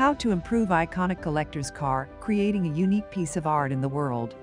How to improve iconic collector's car, creating a unique piece of art in the world.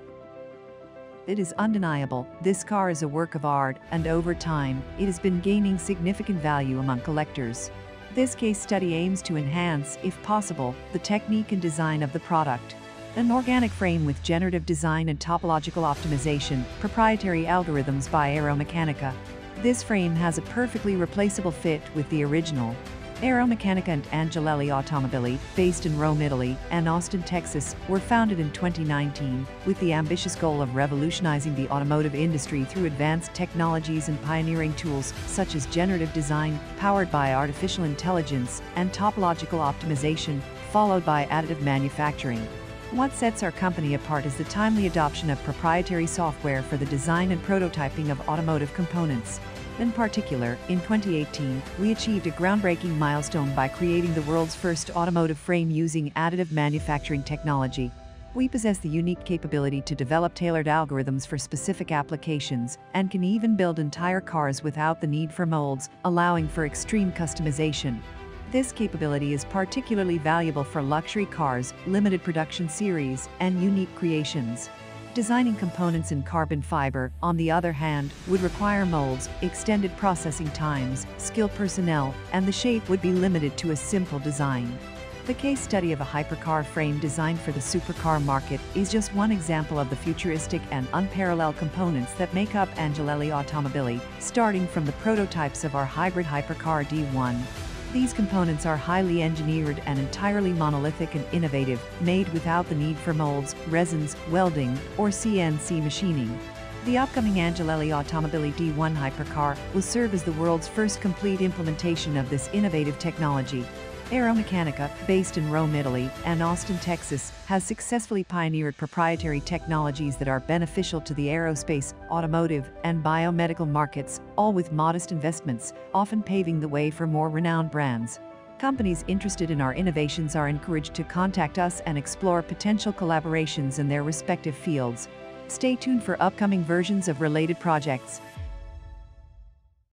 It is undeniable, this car is a work of art, and over time, it has been gaining significant value among collectors. This case study aims to enhance, if possible, the technique and design of the product. An organic frame with generative design and topological optimization, proprietary algorithms by Aeromeccanica. This frame has a perfectly replaceable fit with the original. Aeromeccanica and Angelelli Automobili, based in Rome, Italy, and Austin, Texas, were founded in 2019 with the ambitious goal of revolutionizing the automotive industry through advanced technologies and pioneering tools such as generative design, powered by artificial intelligence, and topological optimization, followed by additive manufacturing. What sets our company apart is the timely adoption of proprietary software for the design and prototyping of automotive components. In particular, in 2018, we achieved a groundbreaking milestone by creating the world's first automotive frame using additive manufacturing technology. We possess the unique capability to develop tailored algorithms for specific applications and can even build entire cars without the need for molds, allowing for extreme customization. This capability is particularly valuable for luxury cars, limited production series, and unique creations. Designing components in carbon fiber, on the other hand, would require molds, extended processing times, skilled personnel, and the shape would be limited to a simple design. The case study of a hypercar frame designed for the supercar market is just one example of the futuristic and unparalleled components that make up Angelelli Automobili, starting from the prototypes of our hybrid hypercar D1. These components are highly engineered and entirely monolithic and innovative, made without the need for molds, resins, welding, or CNC machining. The upcoming Angelelli Automobili D1 hypercar will serve as the world's first complete implementation of this innovative technology. Aeromeccanica, based in Rome, Italy, and Austin, Texas, has successfully pioneered proprietary technologies that are beneficial to the aerospace, automotive, and biomedical markets, all with modest investments, often paving the way for more renowned brands. Companies interested in our innovations are encouraged to contact us and explore potential collaborations in their respective fields. Stay tuned for upcoming versions of related projects